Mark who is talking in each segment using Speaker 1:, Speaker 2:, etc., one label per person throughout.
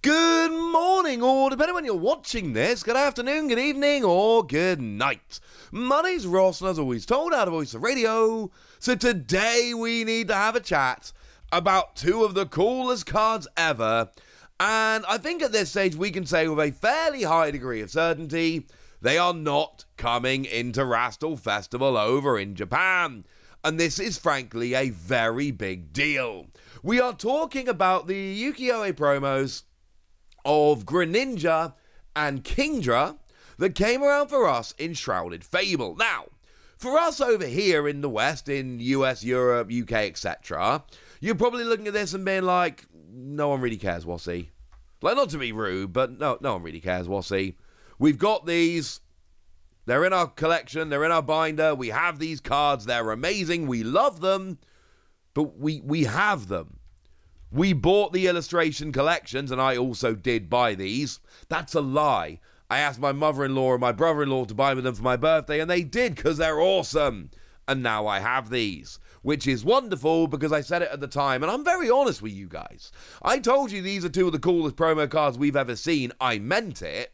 Speaker 1: Good morning, or depending when you're watching this, good afternoon, good evening, or good night. My name's Ross, and as always told, out of Voice of Radio. So today we need to have a chat about two of the coolest cards ever. And I think at this stage we can say with a fairly high degree of certainty they are not coming in Terastal Festival over in Japan. And this is frankly a very big deal. We are talking about the Ukiyo-e promos of Greninja and Kingdra that came around for us in Shrouded Fable. Now, for us over here in the West, in US, Europe, UK, etc., you're probably looking at this and being like, no one really cares, Wossy. Like, not to be rude, but no, no one really cares, Wossy. We've got these. They're in our collection. They're in our binder. We have these cards. They're amazing. We love them, but we we have them. We bought the illustration collections, and I also did buy these. That's a lie. I asked my mother in law and my brother in law to buy them for my birthday, and they did because they're awesome. And now I have these, which is wonderful because I said it at the time, and I'm very honest with you guys. I told you these are two of the coolest promo cards we've ever seen. I meant it.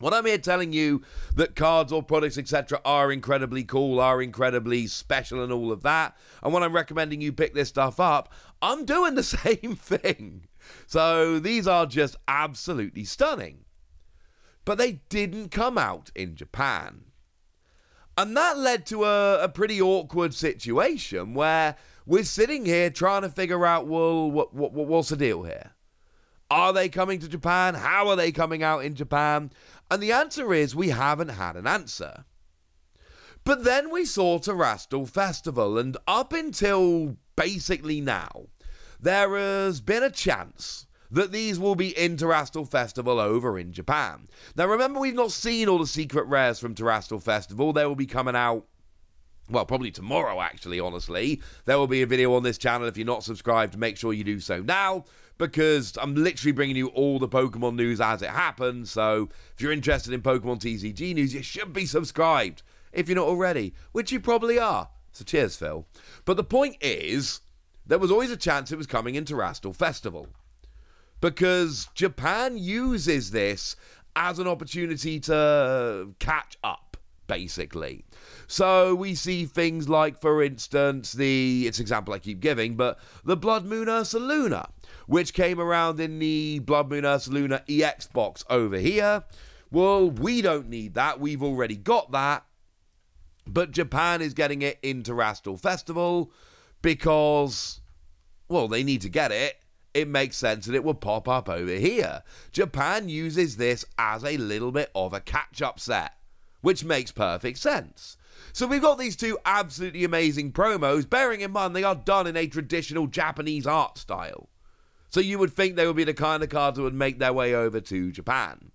Speaker 1: When I'm here telling you that cards or products, etc., are incredibly cool, are incredibly special, and all of that, and when I'm recommending you pick this stuff up, I'm doing the same thing. So these are just absolutely stunning. But they didn't come out in Japan. And that led to a, a pretty awkward situation where we're sitting here trying to figure out, well, what, what, what's the deal here? Are they coming to Japan? How are they coming out in Japan? And the answer is we haven't had an answer. But then we saw Terastal Festival, and up until basically now, there has been a chance that these will be in Festival over in Japan. Now remember, we've not seen all the secret rares from Terastal Festival. They will be coming out well, probably tomorrow, actually, honestly. There will be a video on this channel. If you're not subscribed, make sure you do so now because I'm literally bringing you all the Pokemon news as it happens. So if you're interested in Pokemon TCG news, you should be subscribed if you're not already, which you probably are. So cheers, Phil. But the point is, there was always a chance it was coming in Terastal Festival because Japan uses this as an opportunity to catch up basically. So we see things like, for instance, the it's an example I keep giving, but the Blood Moon Ursaluna, which came around in the Blood Moon Ursaluna EX box over here. Well, we don't need that. We've already got that. But Japan is getting it in Terastal Festival because, well, they need to get it. It makes sense that it will pop up over here. Japan uses this as a little bit of a catch up set which makes perfect sense. So we've got these two absolutely amazing promos, bearing in mind they are done in a traditional Japanese art style. So you would think they would be the kind of cards that would make their way over to Japan.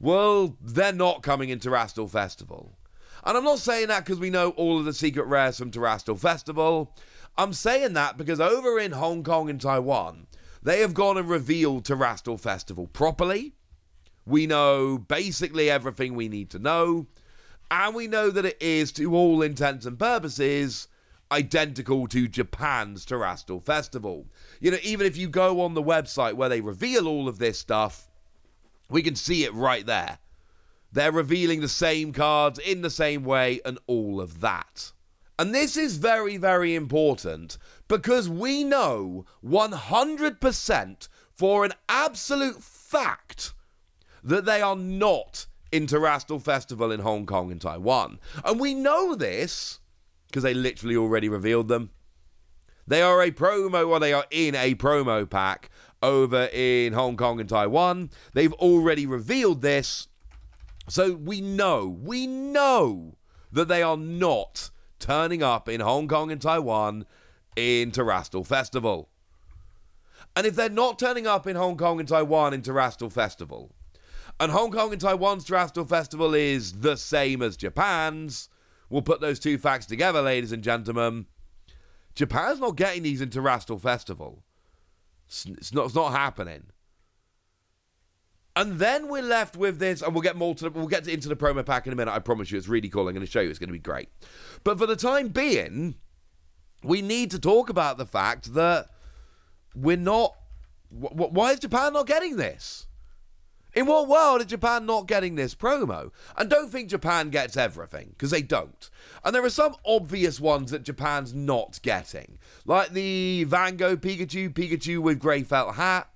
Speaker 1: Well, they're not coming in Terastal Festival. And I'm not saying that because we know all of the secret rares from Terastal Festival. I'm saying that because over in Hong Kong and Taiwan, they have gone and revealed Terastal Festival properly. We know basically everything we need to know, and we know that it is, to all intents and purposes, identical to Japan's Terastal Festival. You know, even if you go on the website where they reveal all of this stuff, we can see it right there. They're revealing the same cards in the same way and all of that. And this is very, very important because we know 100% for an absolute fact that they are not Terastal Festival in Hong Kong and Taiwan. And we know this because they literally already revealed them. They are a promo, or they are in a promo pack over in Hong Kong and Taiwan. They've already revealed this. So we know, we know that they are not turning up in Hong Kong and Taiwan in Terastal Festival. And if they're not turning up in Hong Kong and Taiwan in Terastal Festival, and Hong Kong and Taiwan's Terastal Festival is the same as Japan's. We'll put those two facts together, ladies and gentlemen. Japan's not getting these in Terastal Festival. It's, it's, not, it's not happening. And then we're left with this, and we'll get more to the, we'll get into the promo pack in a minute. I promise you, it's really cool. I'm going to show you. It's going to be great. But for the time being, we need to talk about the fact that we're not wh- why is Japan not getting this? In what world is Japan not getting this promo? And don't think Japan gets everything, because they don't. And there are some obvious ones that Japan's not getting. Like the Van Gogh Pikachu, Pikachu with grey felt hat.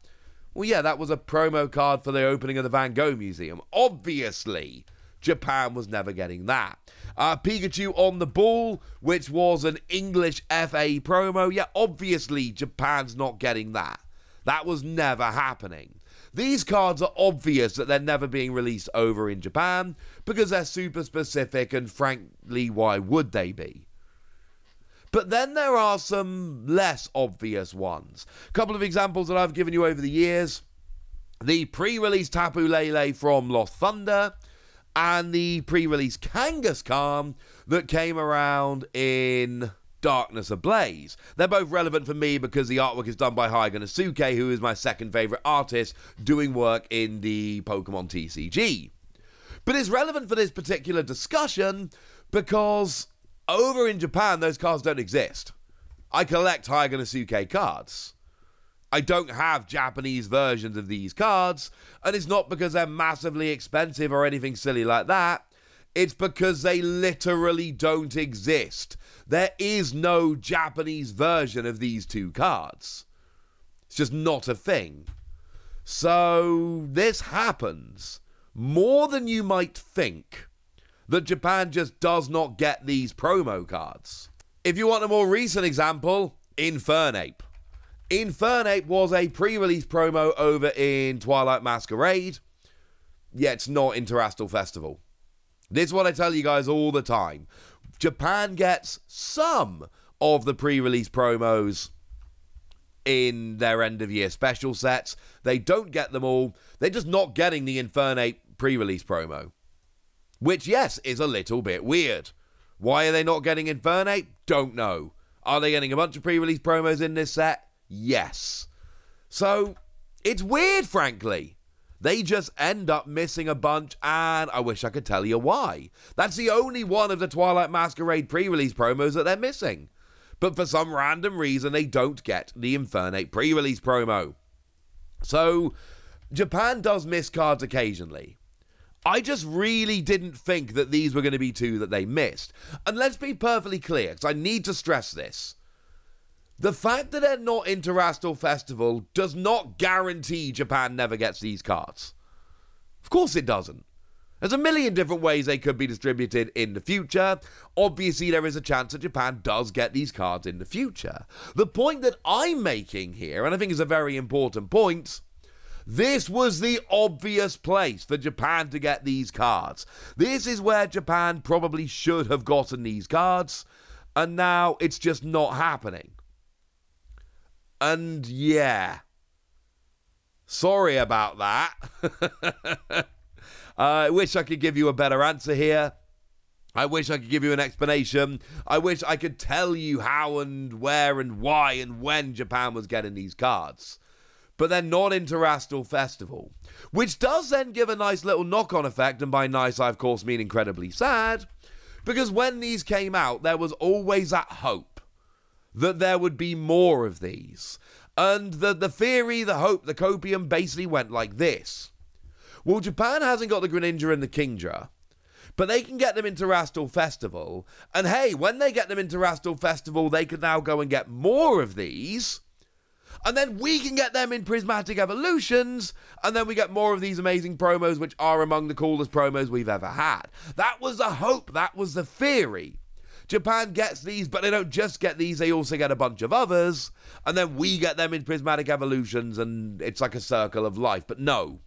Speaker 1: Well, yeah, that was a promo card for the opening of the Van Gogh Museum. Obviously, Japan was never getting that. Uh, Pikachu on the ball, which was an English FA promo. Yeah, obviously, Japan's not getting that. That was never happening. These cards are obvious that they're never being released over in Japan because they're super specific, and frankly, why would they be? But then there are some less obvious ones. A couple of examples that I've given you over the years the pre release Tapu Lele from Lost Thunder, and the pre release Kangaskhan that came around in Darkness Ablaze. They're both relevant for me because the artwork is done by Heiga Nasuke, who is my second favourite artist doing work in the Pokemon TCG. But it's relevant for this particular discussion because over in Japan, those cards don't exist. I collect Heiga Nasuke cards. I don't have Japanese versions of these cards, and it's not because they're massively expensive or anything silly like that. It's because they literally don't exist. There is no Japanese version of these two cards. It's just not a thing. So this happens more than you might think that Japan just does not get these promo cards. If you want a more recent example, Infernape. Infernape was a pre release promo over in Twilight Masquerade, yet it's not in Terastal Festival. This is what I tell you guys all the time. Japan gets some of the pre release promos in their end of year special sets. They don't get them all. They're just not getting the Infernape pre release promo. Which, yes, is a little bit weird. Why are they not getting Infernape? Don't know. Are they getting a bunch of pre release promos in this set? Yes. So, it's weird, frankly. They just end up missing a bunch, and I wish I could tell you why. That's the only one of the Twilight Masquerade pre release promos that they're missing. But for some random reason, they don't get the Infernape pre release promo. So, Japan does miss cards occasionally. I just really didn't think that these were going to be two that they missed. And let's be perfectly clear, because I need to stress this. The fact that they're not in Terastal Festival does not guarantee Japan never gets these cards. Of course it doesn't. There's a million different ways they could be distributed in the future. Obviously, there is a chance that Japan does get these cards in the future. The point that I'm making here, and I think is a very important point, this was the obvious place for Japan to get these cards. This is where Japan probably should have gotten these cards, and now it's just not happening. And yeah. Sorry about that. uh, I wish I could give you a better answer here. I wish I could give you an explanation. I wish I could tell you how and where and why and when Japan was getting these cards but they're not Festival. Which does then give a nice little knock on effect, and by nice, I of course mean incredibly sad, because when these came out, there was always that hope that there would be more of these. And the, the theory, the hope, the copium basically went like this. Well, Japan hasn't got the Greninja and the Kingdra, but they can get them in Terastal Festival. And hey, when they get them in Terastal Festival, they can now go and get more of these and then we can get them in prismatic evolutions, and then we get more of these amazing promos, which are among the coolest promos we've ever had. That was the hope, that was the theory. Japan gets these, but they don't just get these, they also get a bunch of others, and then we get them in prismatic evolutions, and it's like a circle of life. But no,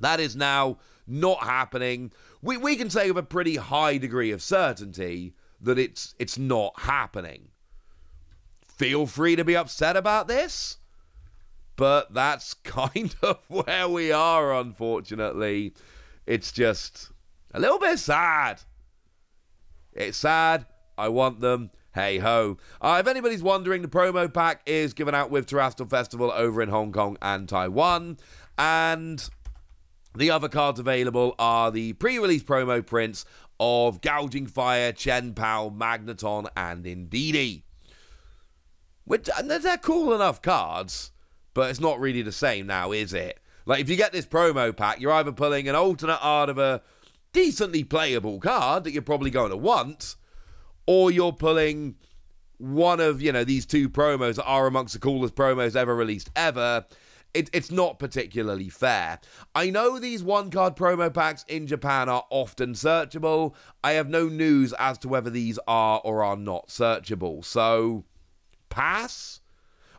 Speaker 1: that is now not happening. We, we can say with a pretty high degree of certainty that it's it's not happening feel free to be upset about this. But that's kind of where we are, unfortunately. It's just a little bit sad. It's sad. I want them. Hey ho. Uh, if anybody's wondering, the promo pack is given out with Terastal Festival over in Hong Kong and Taiwan. And the other cards available are the pre release promo prints of Gouging Fire, Chien-Pao, Magneton, and Indeedee. Which they're cool enough cards, but it's not really the same now, is it? Like, if you get this promo pack, you're either pulling an alternate art of a decently playable card that you're probably going to want, or you're pulling one of, you know, these two promos that are amongst the coolest promos ever released ever. It, it's not particularly fair. I know these one card promo packs in Japan are often searchable. I have no news as to whether these are or are not searchable. So, pass?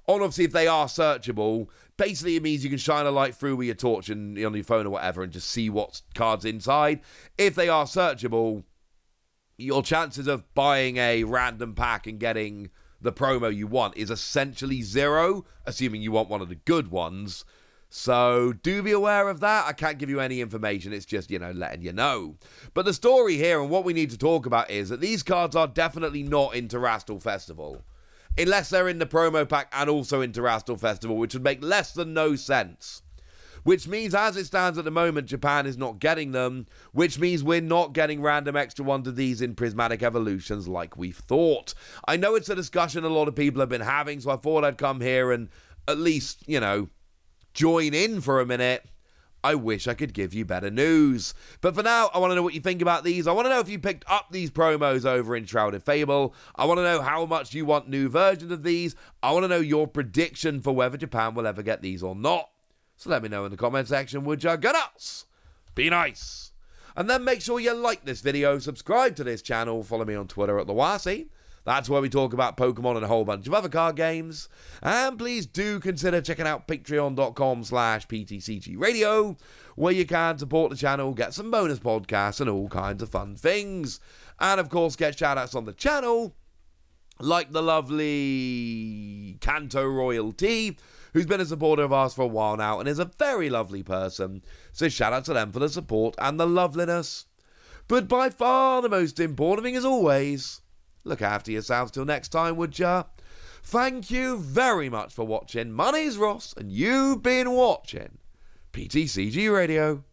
Speaker 1: On obviously, if they are searchable, basically it means you can shine a light through with your torch and on your phone or whatever and just see what cards inside. If they are searchable, your chances of buying a random pack and getting the promo you want is essentially zero, assuming you want one of the good ones. So do be aware of that. I can't give you any information. It's just, you know, letting you know. But the story here and what we need to talk about is that these cards are definitely not in Terastal Festival unless they're in the promo pack and also in Terastal Festival, which would make less than no sense. Which means, as it stands at the moment, Japan is not getting them, which means we're not getting random extra ones of these in Prismatic Evolutions like we thought. I know it's a discussion a lot of people have been having, so I thought I'd come here and at least, you know, join in for a minute. I wish I could give you better news. But for now, I want to know what you think about these. I want to know if you picked up these promos over in Shrouded Fable. I want to know how much you want new versions of these. I want to know your prediction for whether Japan will ever get these or not. So let me know in the comment section, would you? Get us! Be nice! And then make sure you like this video, subscribe to this channel, follow me on Twitter at the Wossy. That's where we talk about Pokemon and a whole bunch of other card games. And please do consider checking out patreon.com slash ptcgradio, where you can support the channel, get some bonus podcasts, and all kinds of fun things. And of course, get shoutouts on the channel, like the lovely Canto Royalty, who's been a supporter of ours for a while now and is a very lovely person. So shout out to them for the support and the loveliness. But by far the most important thing, as always, Look after yourselves till next time, would ya? Thank you very much for watching. My name's Ross, and you've been watching PTCG Radio.